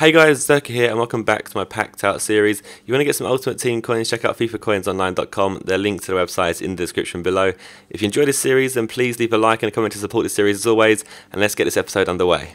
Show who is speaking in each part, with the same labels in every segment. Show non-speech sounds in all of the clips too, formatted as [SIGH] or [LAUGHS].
Speaker 1: Hey guys, Zerkaa here and welcome back to my Packed Out series. You want to get some Ultimate Team coins, check out FIFAcoinsonline.com. The link to the website is in the description below. If you enjoyed this series, then please leave a like and a comment to support this series as always, and let's get this episode underway.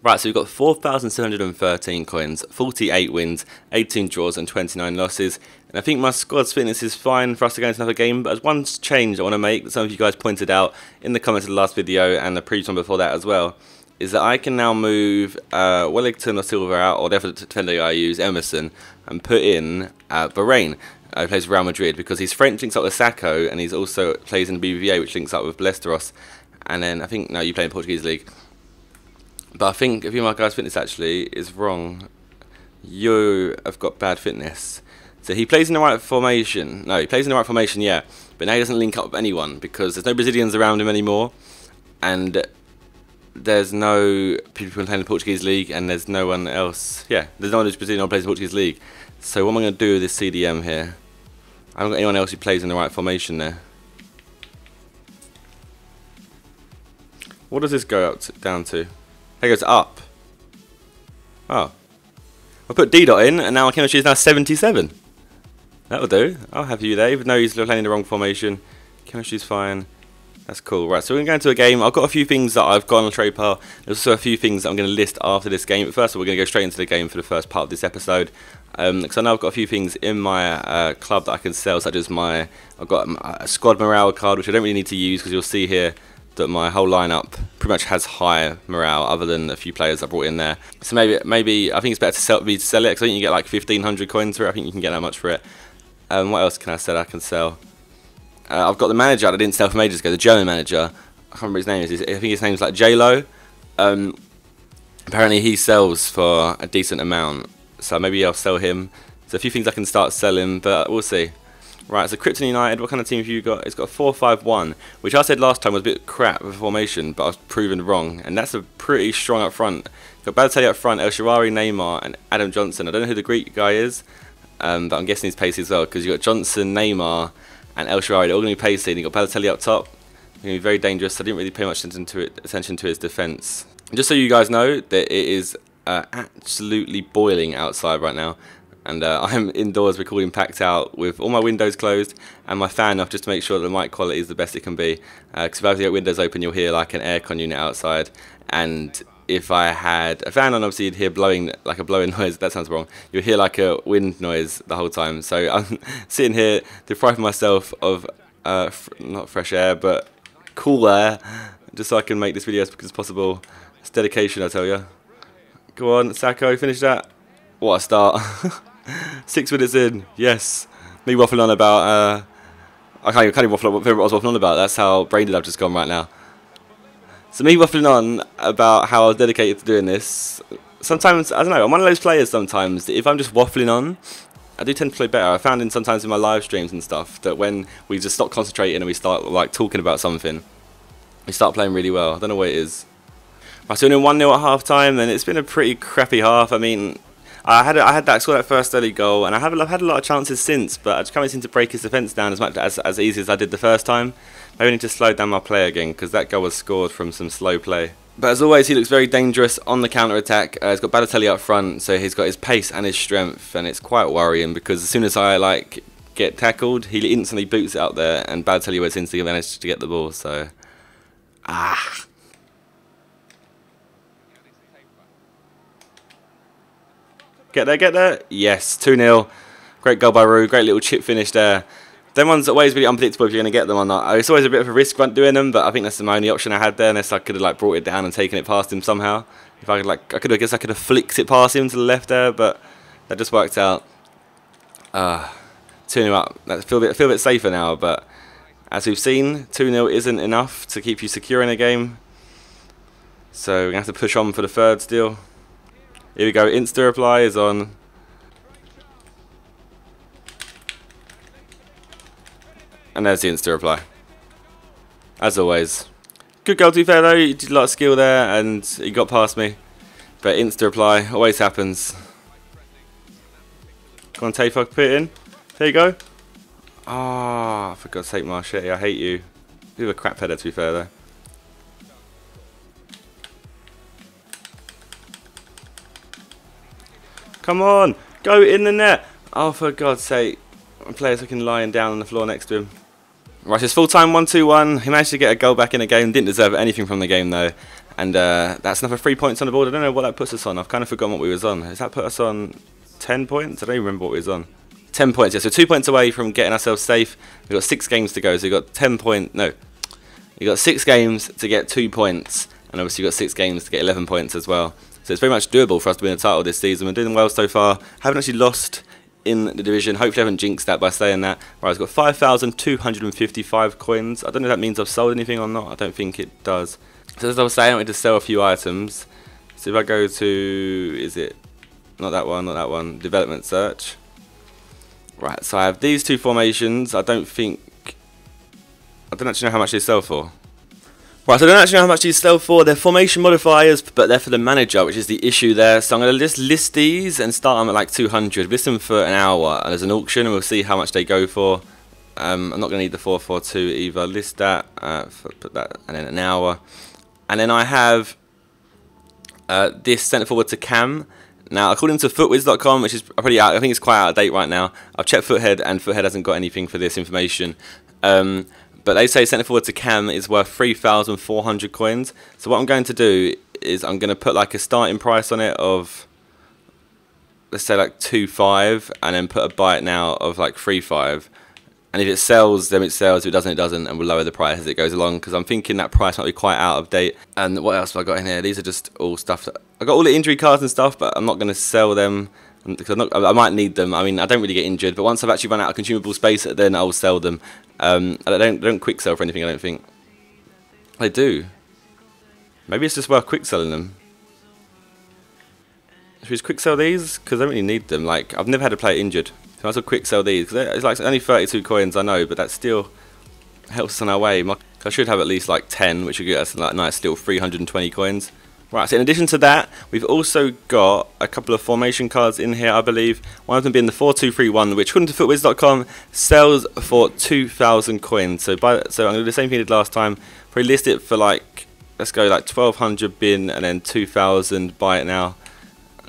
Speaker 1: Right, so we've got 4,713 coins, 48 wins, 18 draws and 29 losses. And I think my squad's fitness is fine for us to go into another game, but there's one change I want to make that some of you guys pointed out in the comments of the last video and the previous one before that as well is that I can now move uh, Wellington or Silva out, or the defender I use, Emerson, and put in uh, Varane, uh, who plays Real Madrid, because he's French, links up with Sakho, and he's also plays in BBVA, which links up with Ballesteros. And then I think, no, you play in Portuguese League. But I think if you my guys' fitness actually is wrong. You have got bad fitness. So he plays in the right formation. No, he plays in the right formation, yeah. But now he doesn't link up with anyone because there's no Brazilians around him anymore. And there's no people playing the Portuguese league, and there's no one else. Yeah, there's no one who's Brazilian who plays the Portuguese league. So what am I going to do with this CDM here? I haven't got anyone else who plays in the right formation there. What does this go up to, down to? It goes up. Oh. I put D dot in, and now my chemistry is now 77. That'll do. I'll have you there, even though he's playing in the wrong formation. Chemistry's fine. That's cool. Right, so we're going to go into a game. I've got a few things that I've got on the trade pile. There's also a few things I'm going to list after this game. But first all, we're going to go straight into the game for the first part of this episode. Um, because I know I've got a few things in my uh, club that I can sell, such as my I've got a squad morale card, which I don't really need to use because you'll see here that my whole lineup pretty much has high morale, other than a few players I brought in there. So maybe maybe I think it's better to sell, me to sell it because I think you get like 1500 coins for it. I think you can get that much for it. Um, what else can I sell? I can sell. Uh, I've got the manager I didn't sell from ages ago, the German manager. I can't remember his name. Is I think his name's like J Lo. Um, apparently he sells for a decent amount, so maybe I'll sell him. So a few things I can start selling, but we'll see. Right, so Krypton United, what kind of team have you got? It's got a 4-5-1, which I said last time was a bit crap of a formation, but I was proven wrong. And that's a pretty strong up front. Got Balotelli up front, El Shaarawy, Neymar, and Adam Johnson. I don't know who the Greek guy is, um, but I'm guessing he's pacey as well, because you've got Johnson, Neymar, and El Shaarawy. They're all going to be pacey. And you've got Balotelli up top. Going to be very dangerous. I didn't really pay much attention to, it, attention to his defence. Just so you guys know that it is uh, absolutely boiling outside right now. And uh, [LAUGHS] I'm indoors recording packed out with all my windows closed and my fan off just to make sure that the mic quality is the best it can be. Because uh, if I have the windows open, you'll hear like an aircon unit outside. And if I had a fan on, obviously you'd hear blowing, like a blowing [LAUGHS] noise. That sounds wrong. You'd hear like a wind noise the whole time. So I'm [LAUGHS] sitting here depriving myself of uh, not fresh air, but cool air, just so I can make this video as quick as possible. It's dedication, I tell you. Go on, Sakho, finish that. What a start. [LAUGHS] Six minutes in, yes. Me waffling on about, uh, I can't even, can't even waffle on what I was waffling on about. That's how brain dead I've just gone right now. So me waffling on about how I was dedicated to doing this. Sometimes I don't know. I'm one of those players. Sometimes if I'm just waffling on, I do tend to play better. I found in sometimes in my live streams and stuff that when we just stop concentrating and we start like talking about something, we start playing really well. I don't know what it is. I was doing one 0 at half time, and it's been a pretty crappy half. I mean, I had I had that score that first early goal, and I have I've had a lot of chances since, but I just can't seem to break his defence down as much as as easy as I did the first time. Maybe I need to slow down my play again because that goal was scored from some slow play. But as always, he looks very dangerous on the counter attack. Uh, he's got Balotelli up front, so he's got his pace and his strength, and it's quite worrying because as soon as I like get tackled, he instantly boots it out there, and Balotelli was instantly managed to get the ball. So, ah. Get there, get there. Yes, 2 0. Great goal by Rue. Great little chip finish there. Them ones always really unpredictable if you're going to get them or not. It's always a bit of a risk doing them, but I think that's the only option I had there, unless I could have like brought it down and taken it past him somehow. If I could like, I could have, guess I could have flicked it past him to the left there, but that just worked out. Uh, 2 0 up. I feel a bit, feel a bit safer now, but as we've seen, 2 0 isn't enough to keep you secure in a game. So we're going to have to push on for the third still. Here we go, Insta reply is on. And there's the Insta reply. As always. Good goal to be fair though, you did a lot of skill there and he got past me. But Insta reply always happens. Come on, Tafo, put it in. There you go. Ah, oh, for God's sake, Marchetti, I hate you. You a crap header to be fair though. Come on, go in the net. Oh, for God's sake. Player's looking lying down on the floor next to him. Right, it's full time 1 2 1. He managed to get a goal back in the game. Didn't deserve anything from the game, though. And uh, that's another three points on the board. I don't know what that puts us on. I've kind of forgotten what we was on. Has that put us on 10 points? I don't even remember what we was on. 10 points, yeah. So two points away from getting ourselves safe. We've got six games to go. So we've got 10 points. No. We've got six games to get two points. And obviously, you've got six games to get 11 points as well. So it's very much doable for us to win the title this season. We're doing well so far. Haven't actually lost in the division. Hopefully, I haven't jinxed that by saying that. Right, I've got 5,255 coins. I don't know if that means I've sold anything or not. I don't think it does. So as I was saying, I wanted to sell a few items. So if I go to, is it, not that one, not that one, development search. Right, so I have these two formations. I don't think, I don't actually know how much they sell for. Right, so I don't actually know how much these sell for. They're formation modifiers, but they're for the manager, which is the issue there. So I'm going to just list these and start them at like 200. List them for an hour as an auction, and we'll see how much they go for. Um, I'm not going to need the 442 either. List that, uh, put that, and then an hour. And then I have uh, this sent forward to CAM. Now, according to futwiz.com, which is pretty out, I think it's quite out of date right now. I've checked Futhead, and Futhead hasn't got anything for this information. Um, but they say sent forward to CAM is worth 3,400 coins. So what I'm going to do is I'm going to put like a starting price on it of, let's say like 2.5, and then put a buy it now of like 3.5. And if it sells, then it sells. If it doesn't, it doesn't, and we'll lower the price as it goes along. Because I'm thinking that price might be quite out of date. And what else have I got in here? These are just all stuff. That, I got all the injury cards and stuff, but I'm not going to sell them because not, i might need them. I mean, I don't really get injured, but once I've actually run out of consumable space, then I'll sell them. Um, I don't don't quick sell for anything. I don't think. I do. Maybe it's just worth quick selling them. Should we just quick sell these? Because I don't really need them. Like, I've never had a player injured. So I might as well quick sell these. Because it's like only 32 coins, I know, but that still helps us on our way. I should have at least like 10, which would get us like nice still 320 coins. Right, so in addition to that, we've also got a couple of formation cards in here, I believe. One of them being the 4231, which according to futwiz.com sells for 2,000 coins. So by, so I'm going to do the same thing I did last time. Probably list it for like, let's go like 1,200 bin and then 2,000 buy it now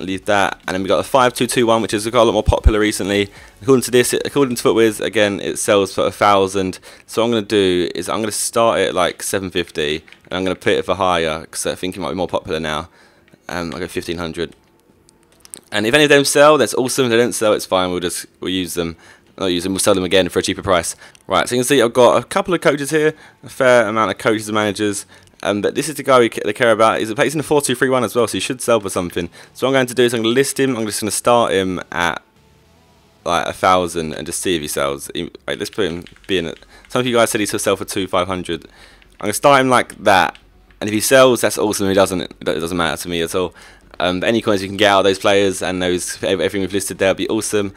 Speaker 1: leave that. And then we got the 5221, which has got a lot more popular recently. According to this, according to FUTWIZ, again, it sells for a thousand. So what I'm going to do is I'm going to start it like 750, and I'm going to put it for higher because I think it might be more popular now. Um, I'll go 1500. And if any of them sell, that's awesome. If they don't sell, it's fine. We'll just we'll use them. Not use them. We'll sell them again for a cheaper price. Right. So you can see I've got a couple of coaches here, a fair amount of coaches and managers. Um, but this is the guy we care about. He's placed in a 4-2-3-1 as well, so he should sell for something. So what I'm going to do is I'm going to list him. I'm just going to start him at like a thousand and just see if he sells. He, wait, let's put him being at. Some of you guys said he'll sell for two five hundred. I'm going to start him like that, and if he sells, that's awesome. He doesn't, it doesn't matter to me at all. Um, any coins you can get out of those players and those everything we've listed there will be awesome.